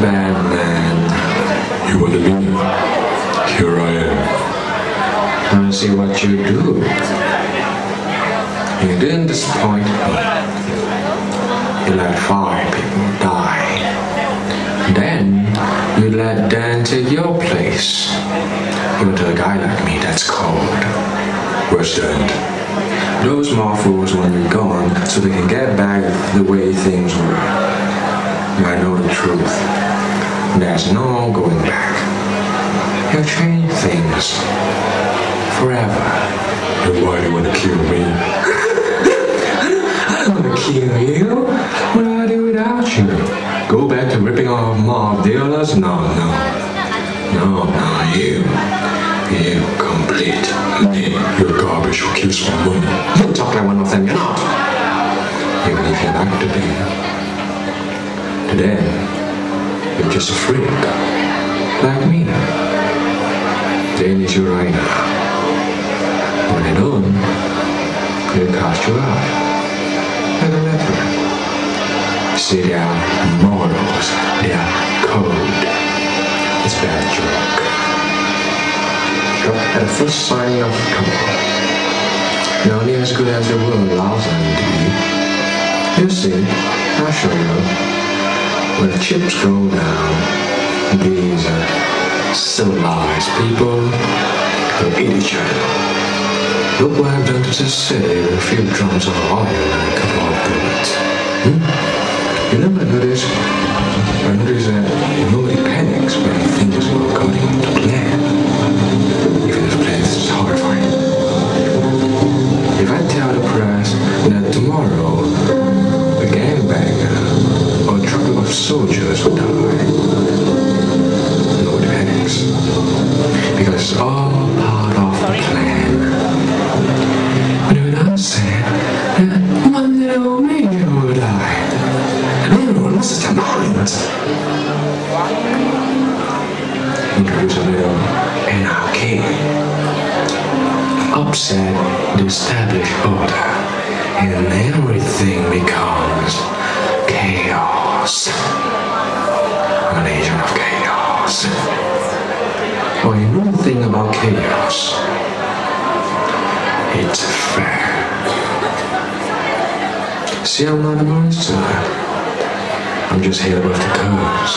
man, man. You want the leader. Here I am. I see what you do. You didn't disappoint me. You let five people die. Then you let Dent take your place. Even to a guy like me, that's cold. Where's Dent? Those morons want you gone so they can get back the way things were. I know the truth. There's no going back. You'll change things forever. Then why do you want to kill me? I don't want to kill you. What do I do without you? Go back to ripping off mob dealers? No, no. No, no, you. You complete me. You're garbage who kills for money. Don't talk like one of them, you're not. Even if you like to be. To them, you're just a freak. Like me. They need you right. When they don't, they cast you out. Like a leper. See, their morals, their code. It's bad joke. At the first sign of trouble. You're only as good as the world allows them to be. You see, I'll show you. When the chips go down, these uh, civilized people will eat each other. Look what I've done to this city with a few drums of oil and a couple of bullets. Hmm? You never everyone lost their minds. Introduce a little anarchy upset the established order, and everything becomes chaos. An agent of chaos. Oh, you know the thing about chaos? It's fair. See, I'm not a monster. I'm just here above the curves.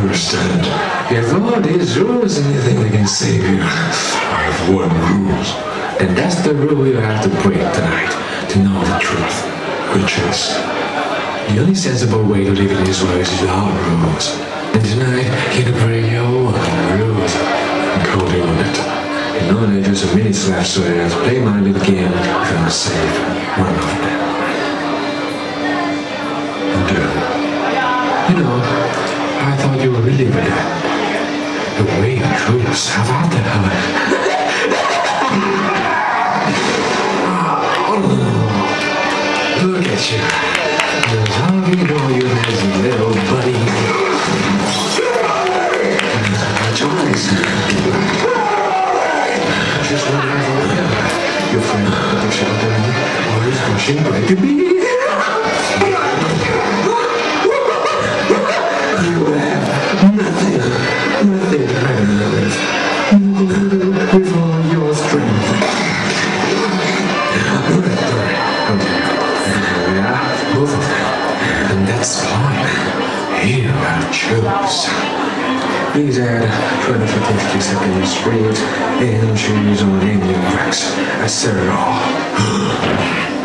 understand. If all these rules and you think they can save you, I have one rule, And that's the rule you have to break tonight to know the truth. which is The only sensible way to live in this world is without rules. And tonight, you're gonna break your rules. I'm on it. Know, there's just a minute left, so let's play my little game if I'm save one of them. You really the way out there. Oh, look at you. There's how you know you as a little buddy. Joyce. Just level up. Your friend put the shelter or is pushing right to be. Have choose. Please add 20 for 50 seconds straight and choose on any wax. It all.